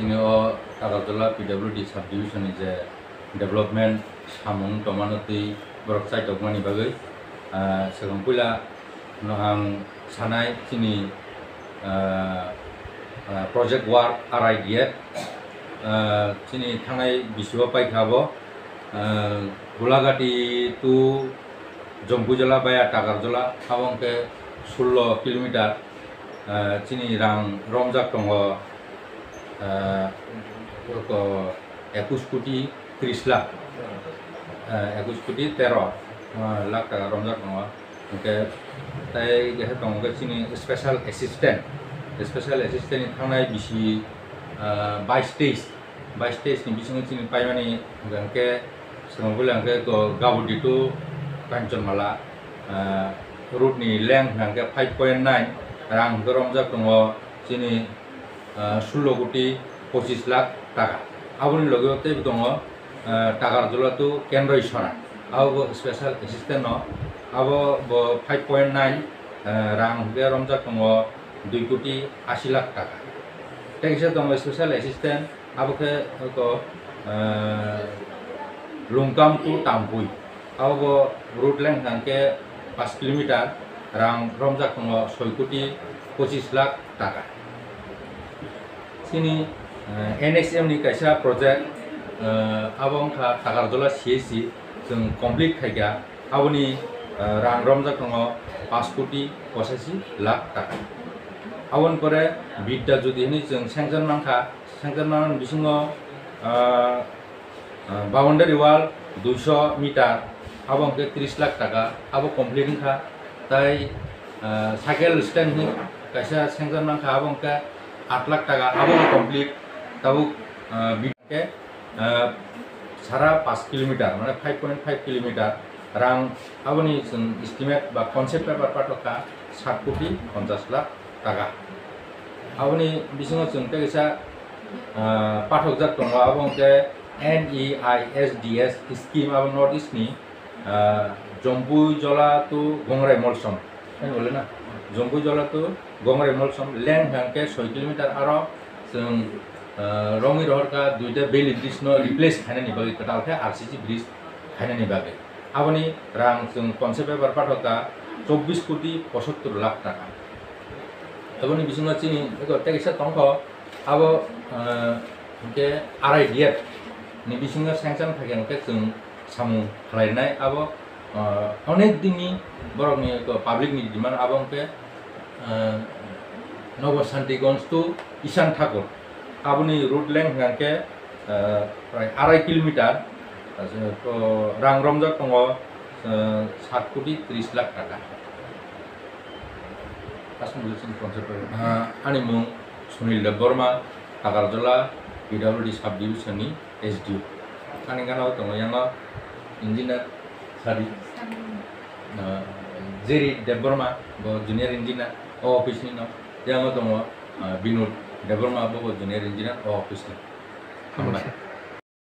সিংহ কালাতলা PWD sub ডিভিশনে যে development সামন টমানতি বরক साइडमानि बागै सिगां पहिला आं सानाय जोंनि प्रजेक्ट वार्क आराय गैया जोंनि थांनाय बिसिबा पाइखाब गुलाघाटी टु जम्पुजला बाया टागारजला हाबंके सल्ल' किल'मिटार जोंनि रां रमजाक दङ একুশ কোটি ত্ৰিছ লাখ একুশ কোটি তেৰ লাখ টকা ৰমজা টঙা গতিকে তাই টঙকে চিনি স্পেচিয়েল এচিষ্টেণ্ট স্পেচিয়েল এচিষ্টেণ্ট ইথানাই বেছি বাইছ তেইছ বাইছ তেইছ নিবিচিনি চিনি পাই মানে এনেকৈ চিঙা বুলি এনেকৈ গাবডিটো কাঞ্চনমালা ৰোডনি লেংথ এনেকৈ ফাইভ পইণ্ট নাইন আৰু আংকৰ ৰমজা টঙ চিনি ষোলো কোটি পঁচিশ লাখ টাকা। আপনি লগতে দङ টাকার জলাতো কেন্দ্র ইসরা আব স্পেশাল এসিস্টেন্ট আব ফাইভ পয়েন্ট নাইন রাং হুগে রমজা দङ দুই কোটি আশি লাখ টাকা। তাই হিসাবে দङ স্পেশাল এসিস্টেন্ট আবকে লুমকাম টু টাম্পুই আব রুট লেন্থ হাঙ্কে পাঁচ কিলোমিটার রাং রমজা দङ ছয় কোটি পঁচিশ লাখ টাকা। sini NSMनि कायसा प्रोजेक्ट आबंखा थागारदला सिएसि जों कमप्लिट खायगा রান রমজা रमजाखङो পাঁচ কোটি পঁচাশি লাখ টাকা। আবন পরে বিদ্যা যদি হেনি जों স্যাংশন নাংখা স্যাংশন নানান বিসङाव বাউন্ডারি ওয়াল দুইশো মিটার আবংকে ত্রিশ লাখ টাকা। আবো কমপ্লিট খা। তাই সাইকেল স্ট্যান্ড কাইসা স্যাংশন নাংখা আবংকে আট লাখ টাকা আবহাওয়া কমপ্লিট তাবু বিকে সারা পাঁচ কিলোমিটার মানে ফাইভ পয়েন্ট ফাইভ কিলোমিটার রাং আবনি এস্টিমেট বা কনসেপ্ট পেপার পাঠকা ষাট কোটি পঞ্চাশ লাখ টাকা। আপনি বিশিং চুনতে গেছা পাঠক যা দো এবং যে N E I S D S scheme এবং নর্থ ইস্টনি জম্বু জলা তো গংরাই মলসম। বলে না? जम्बु जला टु गंराइ मलसम लेंथ हांके छय किलोमिटार आरो जों रङि रहरका दुइटा बेलि ब्रिज न रिप्लेस खानायनि बागै खोथाखे आर सि सि ब्रिज खानायनि बागै आबोनि रां जों कनसेप्ट पेपार पाठका चब्बिस कोटी पचहत्तर लाख टाका एबोनि बिसिङाव चिनि तेगेसा दंख आबो के आर आइ डि एफ नि बिसिङाव सेंसन थाखाय जों सामु खालायनाय आबो अनेक दिननि बरकनि पाब्लिकनि डिमान्ड आबोंके नवशान्तिगन्ज टु इसान ठाकुर आबोनि रुट लेंथ हांके प्राय आराय किलोमिटार तो रां रमजाक दङ सात कोटी त्रिस लाख टाका काश्मीर कनसेप्ट आंनि मुं सुनिल देब बर्मा आगारजला पिडाब्लिउडि साब डिभिजननि एस डि अ आंनि गानाव दङ याङा इन्जिनियार सारि जेरि देब बर्मा ब जुनियर इन्जिनियार अ अफिसनि नाम याङा दङ बिनुद देब बर्मा ब जुनियर इन्जिनियार अ अफिसनि हामबाय